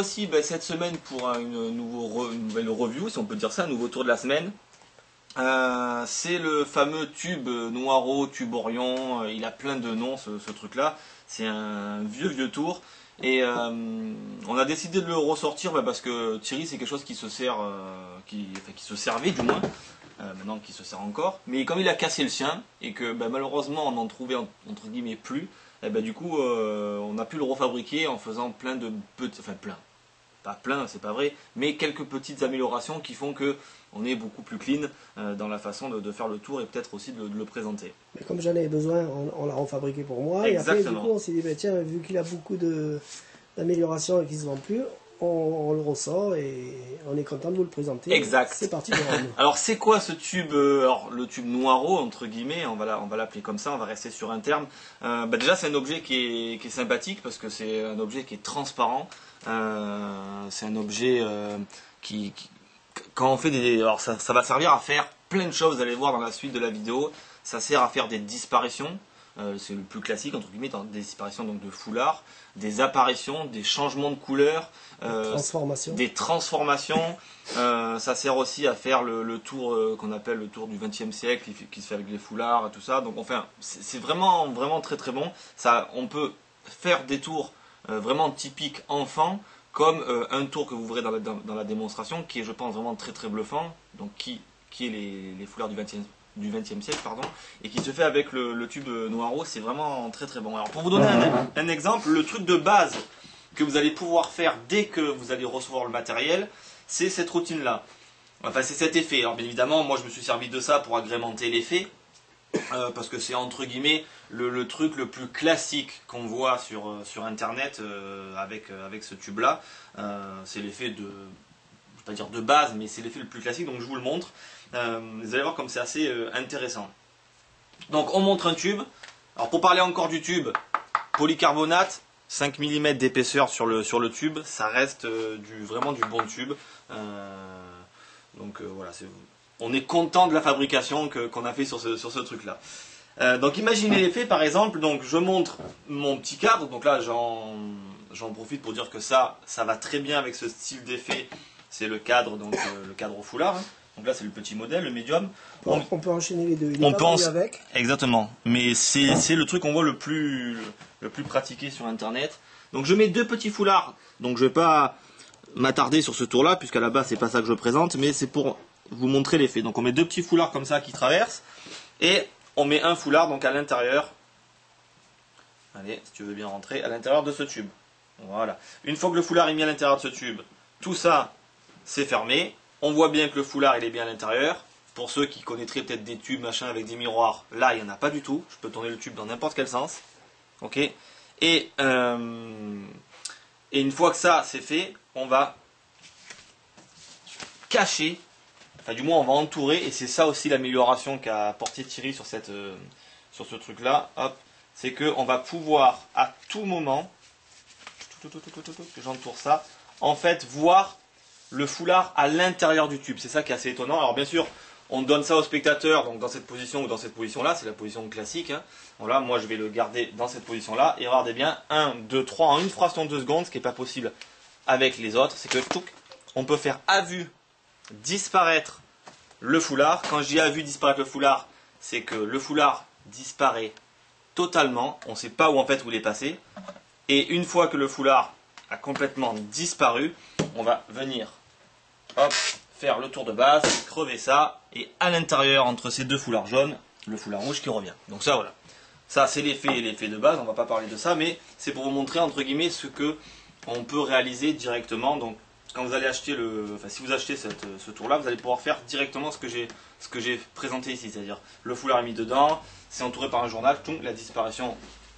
voici ben, cette semaine pour un- une, nouvelle review, si on peut dire ça, un nouveau tour de la semaine. Euh, c'est le fameux tube Noiro, tube Orion, euh, il a plein de noms ce, truc-là. C'est un vieux vieux tour. Et euh, on a décidé de le ressortir ben, parce que Thierry c'est quelque chose qui se sert, qui, se servait du moins, maintenant qui se sert encore. Mais comme il a cassé le sien et que ben, malheureusement on en trouvait en- entre guillemets plus, ben, du coup on a pu le refabriquer en faisant plein de petits, enfin plein, pas plein c'est pas vrai, mais quelques petites améliorations qui font que on est beaucoup plus clean euh, dans la façon de, de faire le tour et peut-être aussi de, de le présenter. Mais comme j'en avais besoin, on, on l'a refabriqué pour moi. Et après, du coup, on s'est dit, bah, tiens, vu qu'il a beaucoup d'améliorations et qu'il se vend plus, on, on le ressort et on est content de vous le présenter. Exact. C'est parti. Alors c'est quoi ce tube euh, Alors le tube noiro entre guillemets, on va la- on va l'appeler comme ça, on va rester sur un terme. Euh, bah, déjà c'est un objet qui est, qui est sympathique parce que c'est un objet qui est transparent. Euh, c'est un objet euh, qui, qui- quand on fait des, alors ça, ça va servir à faire plein de choses. Vous allez voir dans la suite de la vidéo. Ça sert à faire des disparitions. Euh, c'est le plus classique entre guillemets, des disparitions donc de foulard, des apparitions, des changements de couleur. euh, des transformations. Euh, ça sert aussi à faire le, le tour qu'on appelle le tour du XXe siècle, qui, se fait avec les foulards et tout ça. Donc enfin, c'est vraiment vraiment très très bon. Ça, on peut faire des tours vraiment typiques enfants, comme un tour que vous verrez dans la, dans, dans la démonstration, qui est je pense vraiment très très bluffant. Donc qui qui est les, les foulards du XXe du 20e siècle pardon et qui se fait avec le, le tube noiro c'est vraiment très très bon alors pour vous donner un, un exemple le truc de base que vous allez pouvoir faire dès que vous allez recevoir le matériel, c'est cette routine-là. Enfin, c'est cet effet. Alors, bien évidemment, moi, je me suis servi de ça pour agrémenter l'effet, euh, parce que c'est entre guillemets le, le truc le plus classique qu'on voit sur, euh, sur Internet euh, avec, avec ce tube-là. Euh, c'est l'effet de, je vais pas dire de base, mais c'est l'effet le plus classique, donc je vous le montre. Euh, vous allez voir comme c'est assez euh, intéressant. Donc, on montre un tube. Alors, pour parler encore du tube, polycarbonate, 5 mm d'épaisseur sur le, sur le tube, ça reste euh, du, vraiment du bon tube. Donc voilà, on est content de la fabrication qu'on a fait sur ce, sur ce truc-là. Donc imaginez l'effet par exemple, donc je montre mon petit cadre, donc là j'en j'en profite pour dire que ça, ça va très bien avec ce style d'effet, c'est le cadre, donc euh, le cadre au foulard. hein. Donc là c'est le petit modèle, le médium. On, on peut enchaîner les deux. Il On pense- avec. Exactement. Mais c'est le truc qu'on voit le plus, le plus pratiqué sur Internet. Donc je mets deux petits foulards. Donc je vais pas m'attarder sur ce tour-là, puisqu'à la base c'est pas ça que je présente, mais c'est pour vous montrer l'effet. Donc on met deux petits foulards comme ça qui traversent, et on met un foulard donc à l'intérieur. Allez, si tu veux bien rentrer, à l'intérieur de ce tube. Voilà. Une fois que le foulard est mis à l'intérieur de ce tube, tout ça c'est fermé. On voit bien que le foulard il est bien à l'intérieur. Pour ceux qui connaîtraient peut-être des tubes machin avec des miroirs, là il n'y en a pas du tout. Je peux tourner le tube dans n'importe quel sens. Ok et, euh, et une fois que ça c'est fait, on va cacher, enfin du moins on va entourer, et c'est ça aussi l'amélioration qu'a apporté Thierry sur, cette, euh, sur ce truc là. Hop, c'est qu'on va pouvoir à tout moment, que j'entoure ça, en fait voir le foulard à l'intérieur du tube. C'est ça qui est assez étonnant. Alors bien sûr, on donne ça au spectateur, donc dans cette position ou dans cette position-là, c'est la position classique. hein. Voilà, moi je vais le garder dans cette position-là. Et regardez bien, 1, 2, 3, en une fraction de seconde, ce qui n'est pas possible avec les autres, c'est que on peut faire à vue disparaître le foulard. Quand je dis à vue disparaître le foulard, c'est que le foulard disparaît totalement. On ne sait pas où en fait où il est passé. Et une fois que le foulard a complètement disparu, on va venir hop, faire le tour de base, crever ça, et à l'intérieur, entre ces deux foulards jaunes, le foulard rouge qui revient. Donc ça, voilà. Ça, c'est l'effet, l'effet de base, on va pas parler de ça, mais c'est pour vous montrer, entre guillemets, ce que on peut réaliser directement. Donc, quand vous allez acheter le, enfin, si vous achetez ce tour-là, vous allez pouvoir faire directement ce que j'ai, présenté ici, c'est-à-dire le foulard est mis dedans, c'est entouré par un journal, tout, la disparition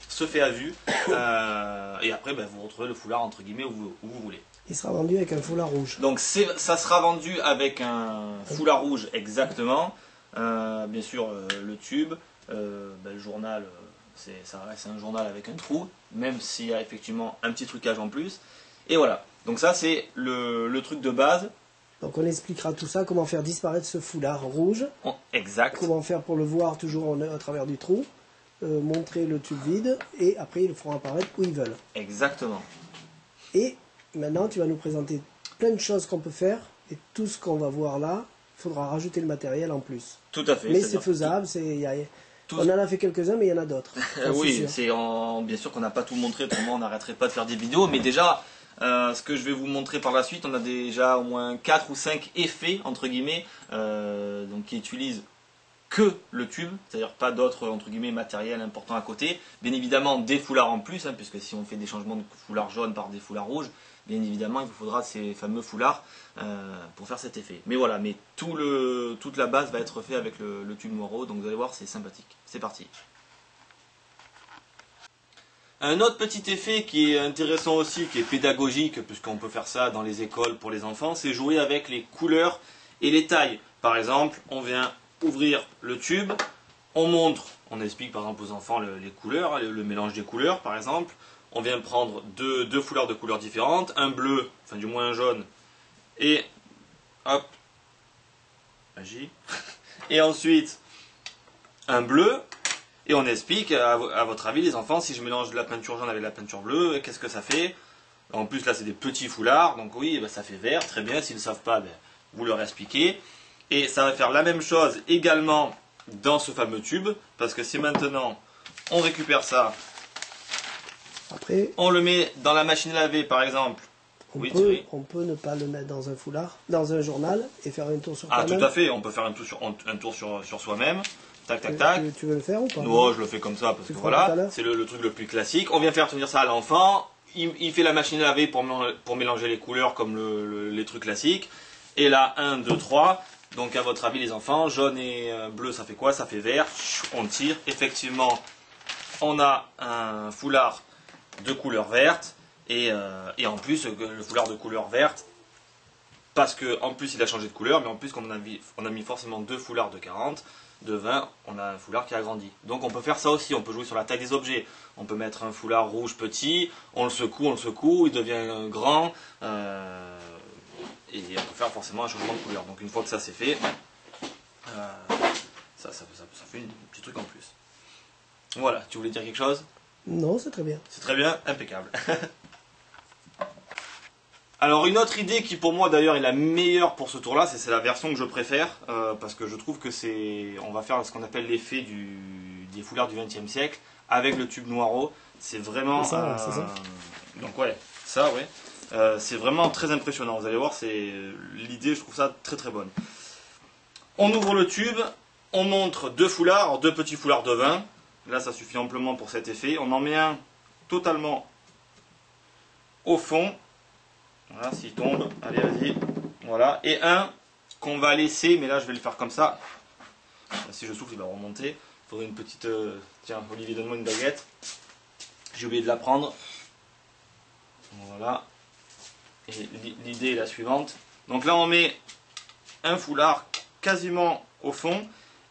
se fait à vue, euh, et après, ben, vous retrouvez le foulard entre guillemets où vous voulez. Il sera vendu avec un foulard rouge. Donc ça sera vendu avec un foulard rouge exactement. Euh, bien sûr euh, le tube, euh, ben, le journal, ça reste un journal avec un trou, même s'il y a effectivement un petit trucage en plus. Et voilà. Donc ça c'est le, le truc de base. Donc on expliquera tout ça, comment faire disparaître ce foulard rouge, On- exact. comment faire pour le voir toujours en- à travers du trou, montrer le tube vide, et après ils le feront apparaître où ils veulent. Exactement. Et Maintenant, tu vas nous présenter plein de choses qu'on peut faire et tout ce qu'on va voir là, il faudra rajouter le matériel en plus. Tout à fait. Mais c'est faisable, c'est, tout- on en a fait quelques-uns, mais il y en a d'autres. Oui, c'est en... bien sûr qu'on n'a pas tout montré, autrement on n'arrêterait pas de faire des vidéos. Mais déjà, euh, ce que je vais vous montrer par la suite, on a déjà au moins 4 ou 5 effets, entre guillemets, euh, donc qui utilisent que le tube, c'est-à-dire pas d'autres entre guillemets matériel important à côté. Bien évidemment des foulards en plus, hein, puisque si on fait des changements de foulards jaunes par des foulards rouges, bien évidemment il vous faudra ces fameux foulards euh, pour faire cet effet. Mais voilà, mais toute la base va être fait avec le, le tube noiro, donc vous allez voir c'est sympathique. C'est parti. Un autre petit effet qui est intéressant aussi, qui est pédagogique, puisqu'on peut faire ça dans les écoles pour les enfants, c'est jouer avec les couleurs et les tailles. Par exemple, on vient ouvrir le tube, on montre, on explique par exemple aux enfants le- les couleurs, le, le mélange des couleurs par exemple. On vient prendre deux, foulards de couleurs différentes, un bleu, enfin du moins un jaune, et hop. Et ensuite, un bleu, et on explique à, vo- à votre avis les enfants, si je mélange de la peinture jaune avec la peinture bleue, qu'est-ce que ça fait? En plus là c'est des petits foulards, donc oui, eh ben, ça fait vert, très bien, s'ils ne savent pas, ben, vous leur expliquez. Et ça va faire la même chose également dans ce fameux tube, parce que si maintenant on récupère ça, Après, on le met dans la machine à laver par exemple. on, Oui, peut, on peut ne pas le mettre dans un foulard, dans un journal et faire un tour sur Ah tout à fait, on peut faire un tour sur, un tour sur, sur soi-même. Tac tac tac. tu- tu veux le faire ou pas? Non, je le fais comme ça parce Tu que voilà, c'est le, le truc le plus classique. On vient faire tenir ça à l'enfant. Il, il fait la machine à laver pour, mélanger- pour mélanger les couleurs comme le- le- les trucs classiques. Et là, 1, 2, 3. Donc, à votre avis, les enfants, jaune et euh, bleu, ça fait quoi? Ça fait vert. On tire. Effectivement, on a un foulard de couleur verte. Et, euh, et en plus, le foulard de couleur verte, parce que en plus il a changé de couleur, mais en plus comme on a, mis, on a mis forcément deux foulards de 40, de 20, on a un foulard qui a grandi. Donc on peut faire ça aussi, on peut jouer sur la taille des objets. On peut mettre un foulard rouge petit, on le secoue, on le secoue, il devient grand, euh, et on peut faire forcément un changement de couleur. Donc une fois que ça c'est fait, euh, ça, ça, ça- ça fait un petit truc en plus. Voilà, tu voulais dire quelque chose? Non, c'est très bien. c'est très bien, impeccable. Alors une autre idée qui pour moi d'ailleurs est la meilleure pour ce tour-là, c'est c'est la version que je préfère, euh, parce que je trouve que c'est, on va faire ce qu'on appelle l'effet du, des foulards du XXe siècle avec le tube noiro. C'est vraiment, C'est ça, euh, ça. donc ouais, ça ouais, Euh, c'est vraiment très impressionnant. Vous allez voir, c'est l'idée, je trouve ça très très bonne. On ouvre le tube, on montre deux foulards, deux petits foulards de vin. Là, ça suffit amplement pour cet effet. On en met un totalement au fond. Voilà, s'il tombe. Allez, vas-y. Voilà. Et un qu'on va laisser, mais là, je vais le faire comme ça. Si je souffle, il va remonter. Il faudrait une petite. euh, Tiens, Olivier, donne-moi une baguette. J'ai oublié de la prendre. Voilà. Et l'i- l'idée est la suivante. Donc là, on met un foulard quasiment au fond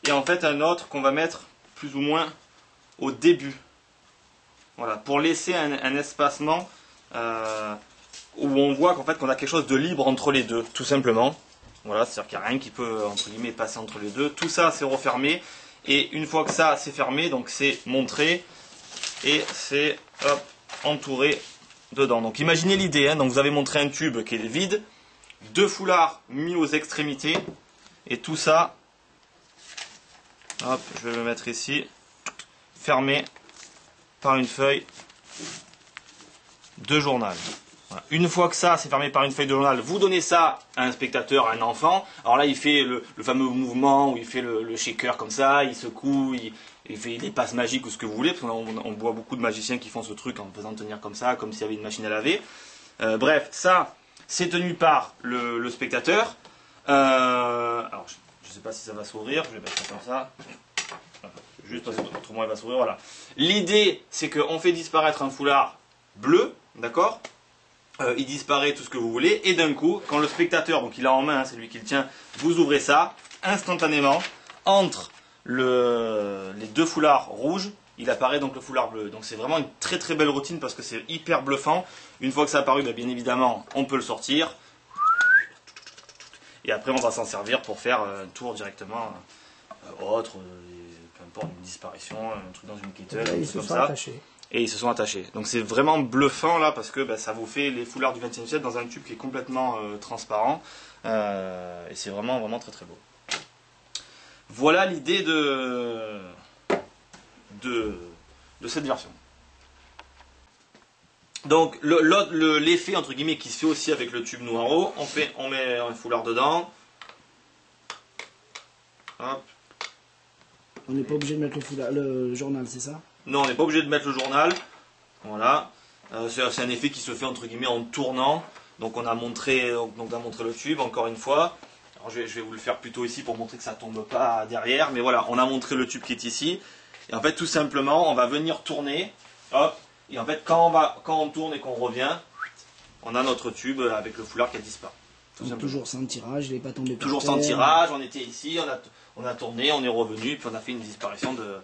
et en fait un autre qu'on va mettre plus ou moins au début. Voilà, pour laisser un, espacement euh, où on voit qu'en fait qu'on a quelque chose de libre entre les deux, tout simplement. Voilà, c'est-à-dire qu'il n'y a rien qui peut entre guillemets passer entre les deux. Tout ça c'est refermé et une fois que ça c'est fermé, donc c'est montré et c'est entouré dedans. Donc imaginez l'idée, hein. vous avez montré un tube qui est vide, deux foulards mis aux extrémités et tout ça, hop, je vais le mettre ici, fermé par une feuille de journal. Une fois que ça, c'est fermé par une feuille de journal, vous donnez ça à un spectateur, à un enfant. Alors là, il fait le, fameux mouvement où il fait le, shaker comme ça, il secoue, il, fait les passes magiques ou ce que vous voulez, parce qu'on on voit beaucoup de magiciens qui font ce truc en faisant tenir comme ça, comme s'il y avait une machine à laver. Euh, bref, ça, c'est tenu par le, le spectateur. Euh, alors, je ne sais pas si ça va s'ouvrir, je vais mettre ça comme ça. Juste parce que va s'ouvrir. L'idée, c'est qu'on fait disparaître un foulard bleu, d'accord? Euh, Il disparaît tout ce que vous voulez, et d'un coup, quand le spectateur, donc il a en main, hein, c'est lui qui le tient, vous ouvrez ça, instantanément, entre le, les deux foulards rouges, il apparaît donc le foulard bleu. Donc c'est vraiment une très très belle routine parce que c'est hyper bluffant. Une fois que ça a apparu, bah, bien évidemment, on peut le sortir. Et après, on va s'en servir pour faire euh, un tour directement euh, autre, importe, une disparition, un truc dans une kettle, Là, un il truc se comme sera ça. attaché. et ils se sont attachés. Donc c'est vraiment bluffant là parce que bah, ça vous fait les foulards du XXe siècle dans un tube qui est complètement euh, transparent euh, et c'est vraiment vraiment très très beau. Voilà l'idée de, de, de cette version. Donc l'effet entre guillemets qui se fait aussi avec le tube Noiro, on fait, on met un foulard dedans. Hop. On n'est pas obligé de mettre le, journal, c'est ça? Non, on n'est pas obligé de mettre le journal. Voilà. Euh, c'est un effet qui se fait entre guillemets en tournant. Donc on a montré, donc on a montré le tube encore une fois. Alors je vais, vous le faire plutôt ici pour montrer que ça tombe pas derrière. Mais voilà, on a montré le tube qui est ici. Et en fait, tout simplement, on va venir tourner. Hop. Et en fait, quand on, quand on tourne et qu'on revient, on a notre tube avec le foulard qui a disparu. Toujours sans tirage, il n'est pas tombé Toujours sans tirage, on était ici, on a, on a tourné, on est revenu, puis on a fait une disparition de,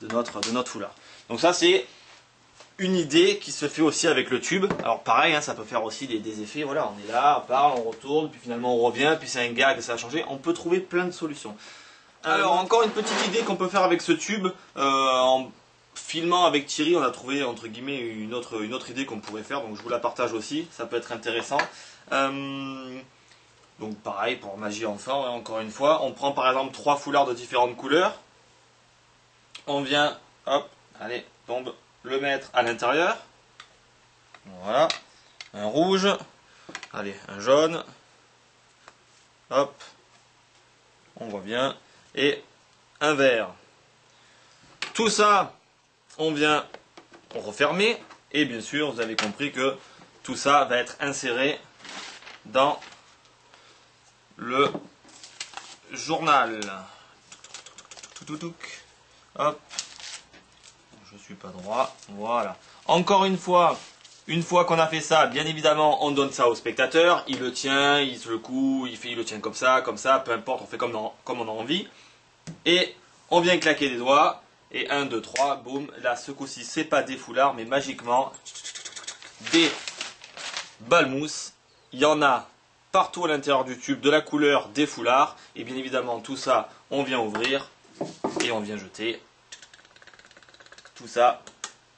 de, notre, de notre foulard. Donc ça, c'est une idée qui se fait aussi avec le tube. Alors pareil, hein, ça peut faire aussi des, des, effets. Voilà, on est là, on parle, on retourne, puis finalement on revient, puis c'est un gag, ça a changé. On peut trouver plein de solutions. Alors encore une petite idée qu'on peut faire avec ce tube, euh, en filmant avec Thierry, on a trouvé entre guillemets une autre, une autre idée qu'on pourrait faire, donc je vous la partage aussi, ça peut être intéressant. Euh, donc pareil pour magie enfant, hein, encore une fois, on prend par exemple trois foulards de différentes couleurs, on vient, hop, allez, tombe, le mettre à l'intérieur, voilà, un rouge, allez, un jaune, hop, on voit bien, et un verre. Tout ça, on vient refermer, et bien sûr, vous avez compris que tout ça va être inséré dans le journal. Hop. Je suis pas droit. Voilà. Encore une fois, une fois qu'on a fait ça, bien évidemment, on donne ça au spectateur. Il le tient, il se le coud, il, fait, le tient comme ça, comme ça, peu importe, on fait comme, on a envie. Et on vient claquer des doigts. Et 1, 2, 3, boum. Là, ce coup-ci, c'est pas des foulards, mais magiquement, des balmous. Il y en a partout à l'intérieur du tube, de la couleur des foulards. Et bien évidemment, tout ça, on vient ouvrir et on vient jeter tout ça,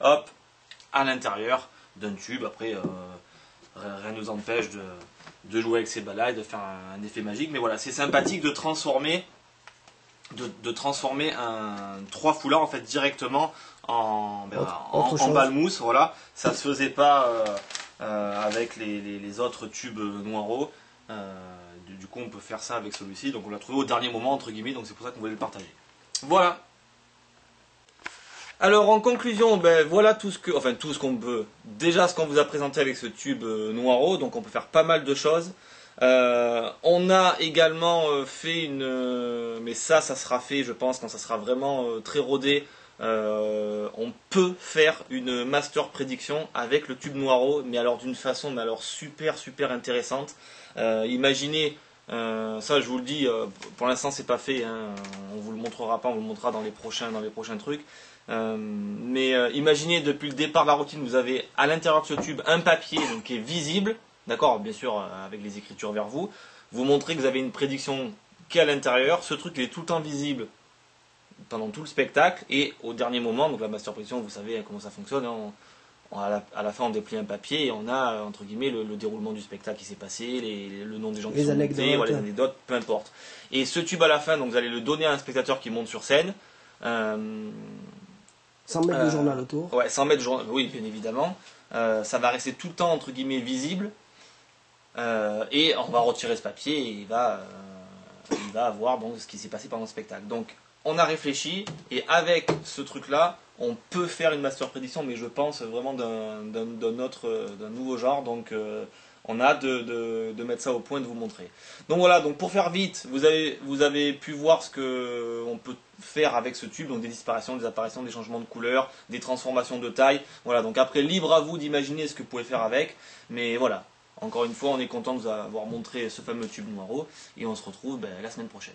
hop, à l'intérieur d'un tube. Après, euh, rien ne nous empêche de, jouer avec ces balles et de faire un, effet magique. Mais voilà, c'est sympathique de transformer, de, transformer un trois foulards en fait directement en, ben, en, balle mousse. Voilà, ça se faisait pas euh, euh, avec les, autres tubes noirs. Du coup, on peut faire ça avec celui-ci. Donc, on l'a trouvé au dernier moment entre guillemets. Donc, c'est pour ça qu'on voulait le partager. Voilà. Alors en conclusion, ben voilà tout ce que, enfin qu'on peut. Déjà ce qu'on vous a présenté avec ce tube euh, noiro, donc on peut faire pas mal de choses. Euh, on a également euh, fait une, mais ça, ça sera fait, je pense, quand ça sera vraiment très rodé. On peut faire une master prédiction avec le tube noiro, mais alors d'une façon, alors super super intéressante. imaginez ça, je vous le dis, pour l'instant, c'est pas fait. Hein, on vous le montrera pas, on vous le montrera dans les prochains, dans les trucs. Euh, mais euh, imaginez depuis le départ de la routine, vous avez à l'intérieur de ce tube un papier donc, qui est visible, d'accord, bien sûr euh, avec les écritures vers vous. Vous montrez que vous avez une prédiction qui est à l'intérieur. Ce truc est tout le temps visible pendant tout le spectacle et au dernier moment, donc la master prédiction, vous savez comment ça fonctionne. Hein, à, la, fin, on déplie un papier et on a entre guillemets le, déroulement du spectacle qui s'est passé, le nom des gens qui sont anecdotes. montés, les anecdotes, peu importe. Et ce tube à la fin, donc vous allez le donner à un spectateur qui monte sur scène. Euh, 100 mètres de euh, journal autour. Ouais, 100 mètres de journal, oui, bien évidemment. Euh, ça va rester tout le temps, entre guillemets, visible. Euh, et on va retirer ce papier et il va, il va avoir donc, ce qui s'est passé pendant le spectacle. Donc, on a réfléchi et avec ce truc-là, on peut faire une master prédiction, mais je pense vraiment d'un nouveau genre. Donc, on a hâte de, mettre ça au point de vous montrer. Donc voilà, donc pour faire vite, vous avez, vous avez pu voir ce qu'on peut faire avec ce tube, donc des disparitions, des apparitions, des changements de couleur, des transformations de taille. Voilà, donc après, libre à vous d'imaginer ce que vous pouvez faire avec. Mais voilà, encore une fois, on est content de vous avoir montré ce fameux tube noiro et on se retrouve ben, la semaine prochaine.